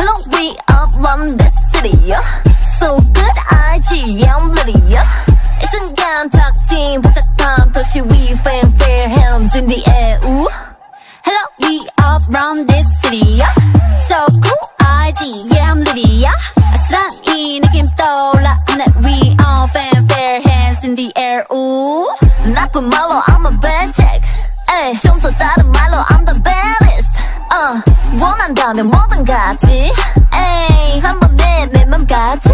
Hello, we are from this city, yeah. So good, IG, yeah, I'm ready. Yeah, It's a gun, talk team, but time, toshi, we fan, fair hands in the air, ooh. Hello, we are from this city, yeah. So cool, IG, yeah, I'm Lydia. 아슬란이 느낌 떠올라, I'm not, we all fan, fair hands in the air, ooh. 나쁜 말로, I'm a bad chick. 에이, 좀더 다른 말로, I'm the bad uh, 원한다면 뭐든 가지 에이 한번 내내 맘까지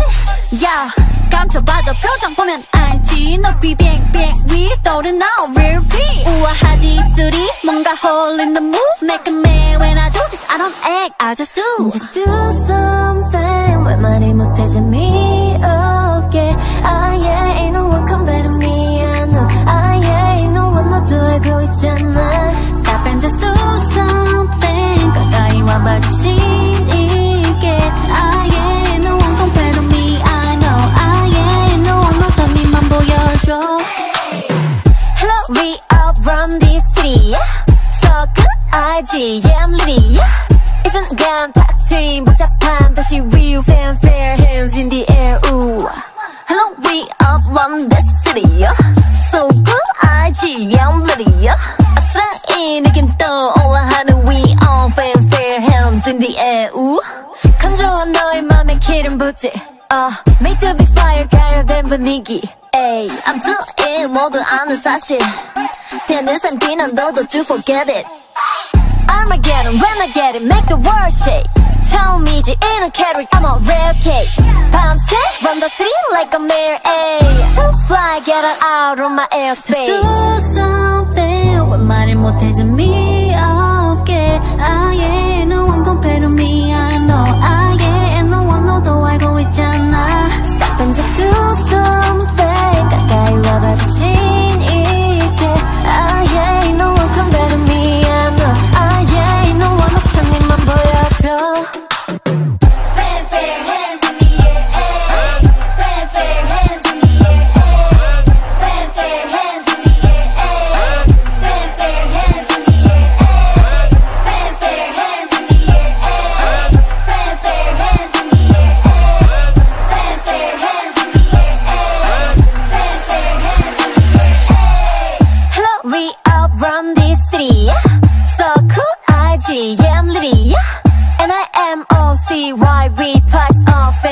야 감춰봐줘 표정 보면 알지 높이 빙빙 위 떠오른 나 repeat 우아하지 입술이 뭔가 hole in the move Make a man when I do this I don't act I just do Just do something 왜 말을 못해 재미 we are from this city So good 알지 yeah I'm litty 이 순간 탁 트인 복잡한 도시 위유 fanfare hands in the air ooh Hello we are from the city So good 알지 yeah I'm ready 아싸이 느낌 떠올라 하는 we all fanfare hands in the air 우 건조한 너의 맘에 기름 붓지 uh, Made to be fire 가열된 분위기 Ay, I'm doing 모두 아는 사실 되는 삶 비난도도 to forget it Armageddon when I get it make the world shake 처음이지 이런 캐릭 I'm a rare case 밤새 run the city like a mare ay To fly get out of my Just airspace do something cool IG, yeah, I'm Lydia And I am OC, read twice off.